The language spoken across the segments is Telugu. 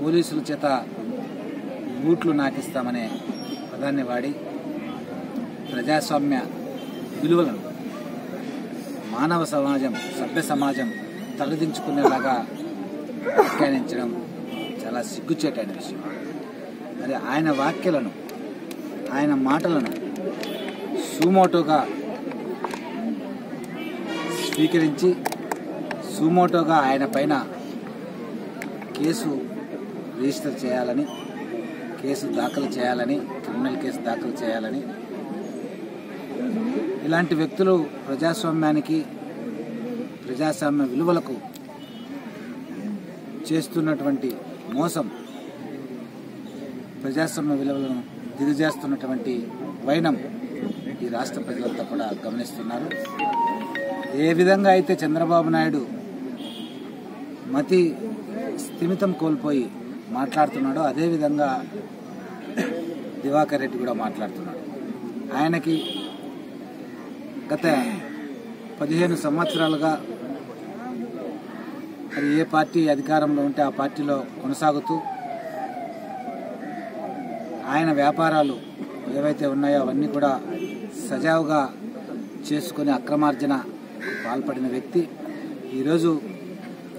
పోలీసుల చేత బూట్లు నాటిస్తామనే పదాన్ని వాడి ప్రజాస్వామ్య విలువలను మానవ సమాజం సభ్య సమాజం తలదించుకునేలాగా వ్యాఖ్యానించడం చాలా సిగ్గుచేటైన విషయం. మరి ఆయన వాక్యలను ఆయన మాటలను సుమోటోగా స్వీకరించి సుమోటోగా ఆయన పైన కేసు రిజిస్టర్ చేయాలని కేసు దాఖలు చేయాలని క్రిమినల్ కేసు దాఖలు చేయాలని. ఇలాంటి వ్యక్తులు ప్రజాస్వామ్యానికి ప్రజాస్వామ్య విలువలకు చేస్తున్నటువంటి మోసం ప్రజాస్వామ్య విలువలను దిగజేస్తున్నటువంటి వైనం ఈ రాష్ట్ర ప్రజలంతా కూడా గమనిస్తున్నారు. ఏ విధంగా అయితే చంద్రబాబు నాయుడు మతి స్థిమితం కోల్పోయి మాట్లాడుతున్నాడో అదేవిధంగా దివాకర్ రెడ్డి కూడా మాట్లాడుతున్నాడు. ఆయనకి గత పదిహేను సంవత్సరాలుగా మరి ఏ పార్టీ అధికారంలో ఉంటే ఆ పార్టీలో కొనసాగుతూ ఆయన వ్యాపారాలు ఏవైతే ఉన్నాయో అవన్నీ కూడా సజావుగా చేసుకుని అక్రమార్జన పాల్పడిన వ్యక్తి. ఈరోజు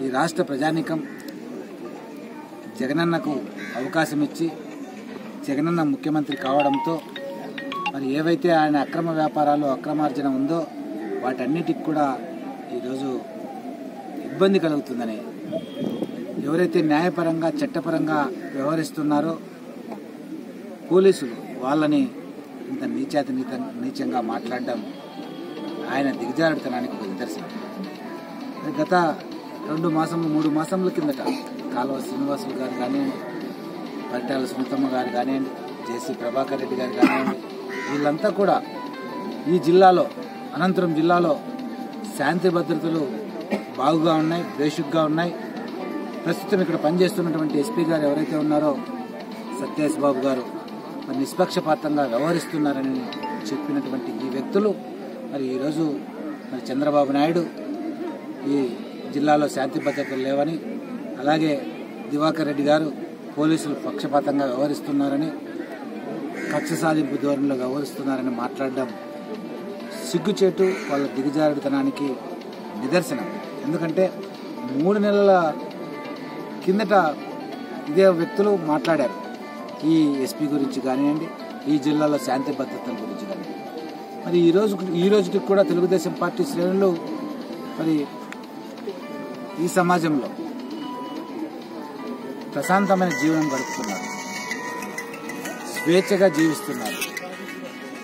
ఈ రాష్ట్ర ప్రజానీకం జగనన్నకు అవకాశం ఇచ్చి జగనన్న ముఖ్యమంత్రి కావడంతో మరి ఏవైతే ఆయన అక్రమ వ్యాపారాలు అక్రమార్జన ఉందో వాటన్నిటికి కూడా ఈరోజు ఇబ్బంది కలుగుతుందని ఎవరైతే న్యాయపరంగా చట్టపరంగా వ్యవహరిస్తున్నారో పోలీసులు వాళ్ళని ఇంత నీచాతి నీత నీచంగా మాట్లాడడం ఆయన దిగజారుడుతనానికి ఒక నిదర్శనం. గత రెండు మాసము మూడు మాసముల కిందట కాలువ శ్రీనివాసులు గారు కానివ్వండి పరిటాల సునీతమ్మ గారు కానివ్వండి జేసీ ప్రభాకర్ రెడ్డి గారు కానివ్వండి వీళ్ళంతా కూడా ఈ జిల్లాలో అనంతరం జిల్లాలో శాంతి భద్రతలు బాగుగా ఉన్నాయి బేషుగ్గా ఉన్నాయి. ప్రస్తుతం ఇక్కడ పనిచేస్తున్నటువంటి ఎస్పీ గారు ఎవరైతే ఉన్నారో సత్యేష్ బాబు గారు మరి నిష్పక్షపాతంగా వ్యవహరిస్తున్నారని చెప్పినటువంటి ఈ వ్యక్తులు మరి ఈరోజు మరి చంద్రబాబు నాయుడు ఈ జిల్లాలో శాంతి భద్రతలు లేవని అలాగే దివాకర్ రెడ్డి గారు పోలీసులు పక్షపాతంగా వ్యవహరిస్తున్నారని కక్ష సాధింపు ధోరణిలో వ్యవహరిస్తున్నారని మాట్లాడడం సిగ్గుచేటు వాళ్ళ దిగజారుడితనానికి నిదర్శనం. ఎందుకంటే మూడు నెలల కిందట ఇదే వ్యక్తులు మాట్లాడారు. ఈ ఎస్పీ గురించి కానివ్వండి ఈ జిల్లాలో శాంతి భద్రతల గురించి కానివ్వండి. మరి ఈ రోజు ఈ రోజుకి కూడా తెలుగుదేశం పార్టీ శ్రేణులు మరి ఈ సమాజంలో ప్రశాంతమైన జీవనం గడుపుతున్నారు. స్వేచ్ఛగా జీవిస్తున్నారు.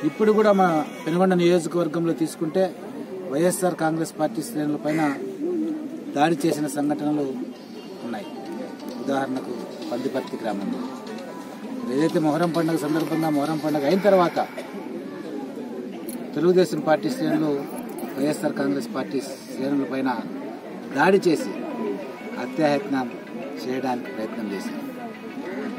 ఇప్పుడు కూడా మన పెనుగొండ నియోజకవర్గంలో తీసుకుంటే వైఎస్ఆర్ కాంగ్రెస్ పార్టీ శ్రేణులపైన దాడి చేసిన సంఘటనలు ఉన్నాయి. ఉదాహరణకు పందిపర్తి గ్రామంలో ఏదైతే మొహరం పండుగ సందర్భంగా మొహరం పండుగ అయిన తర్వాత తెలుగుదేశం పార్టీ శ్రేణులు వైఎస్ఆర్ కాంగ్రెస్ పార్టీ శ్రేణులపైన దాడి చేసి హత్యాయత్నం చేయడానికి ప్రయత్నం చేశాను.